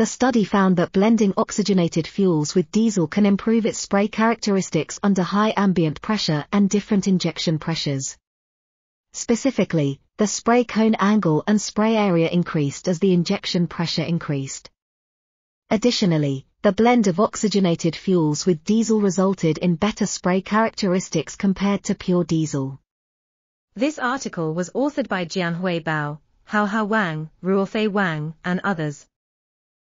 the study found that blending oxygenated fuels with diesel can improve its spray characteristics under high ambient pressure and different injection pressures. Specifically, the spray cone angle and spray area increased as the injection pressure increased. Additionally, the blend of oxygenated fuels with diesel resulted in better spray characteristics compared to pure diesel. This article was authored by Jianhui Bao, Haohao Wang, Ruofei Wang, and others.